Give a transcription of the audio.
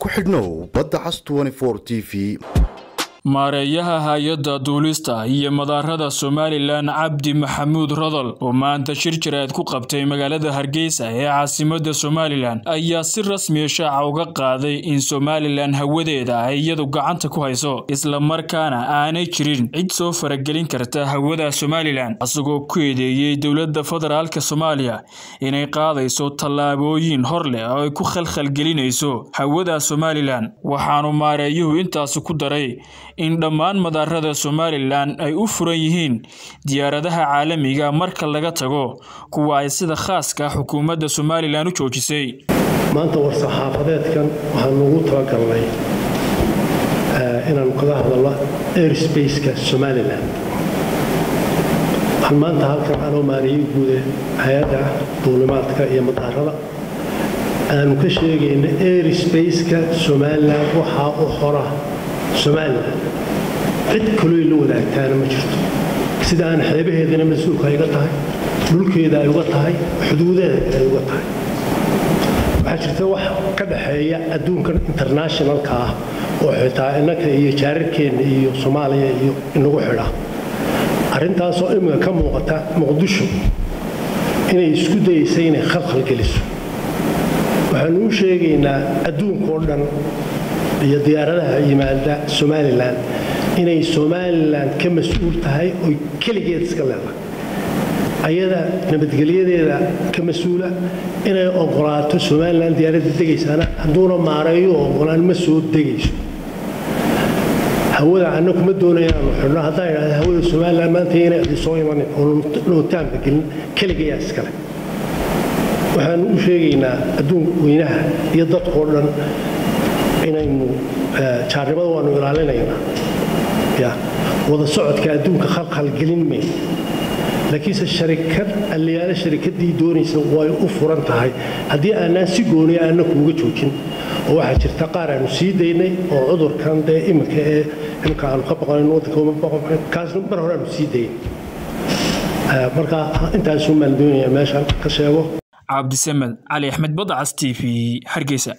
ku xidhnow badda cas t v maareeyaha hay'adda duulista iyo madaarada somalilan cabdi maxamuud rodol oo maanta shir jaraad ku qabtay magaalada hargeysa ee caasimada somalilan ayaa si rasmiya shaaca uga qaaday in somalilan hawadeeda ay iyadu gacanta ku hayso islamarkaana aanay jirin cid soo faragelin karta hawada somalilan isagoo ku eedeeyey dowladda federaalka soomaaliya inay qaadayso tallaabooyin hor leh oo ay ku khalkhalgelinayso hawada somalilan. Waxaanu maareeyuhu intaasi ku daray in dhammaan madaarada somalilan ay u furan yihiin diyaaradaha caalamiga marka laga tago kuwa ay sida khaaska xukuumadda somalilan u joojisay. Maanta war-saxaafadeedkan waxaanu ugu talagalnay inaanu kaga hadalno airsbaceka somalilan waxaan maanta halkan anoo maareeyey guude hay'adda duulimaadka iyo madaarada aanu ka sheegayna airsbaceka somalilan waxaa u hora somalilan cid kaloo la wadaagtaana ma jirto sida aan xeebaheedana mas'uulka ay tahay dhulkeeda ay uga tahay xuduudaheeda ay uga tahay waxaa jirta wax ka dhaxeeya adduunkan internationalka ah oo xitaa innaka iyo jaararkeenna iyo soomaaliya iyo inagu xidha arrintaasoo imika ka muuqata muqdisho inay isku dayaysa inay khalkhalgeliso waxaanu u sheegaynaa adduunkao dhan iyo diyaaradaha yimaada somalilan inay somalilan ka mas'uul tahay oy keligeed iska leedahay. Ayada nabadgelyadeeda ka mas'uula inay ogolaato somalilan diyaaradda degaysaana hadduuna maareeyo ogolaan ma soo degayso. Hawada anna kuma doonaya inaanu xidhno haddaa idhahda hawada somalilan maanta inay adi soo imanin oo nootaanka gelin keligayaa iskale waxaanu u sheegaynaa adduun weynaha iyo dadkao dhan inaynu jaarnimada waanu ilaalinaynaa wada socodka adduunka khalkhalgelin may laakiinse sharikad alliyaale sharikaddii doonaysa way u furan tahay. Haddii aanaan si gooniya aanna kuuga joojin oo waxaa jirta qaar aanu sii daynay oo cudurkan dee iminka ee imika aanu ka baqanayn waddanka kaasna mar hore aanu sii dayn. Marka intaasuu maan doonaya meeshaan ka sheego. Cabdisamed cali axmed badacas t v hargeysa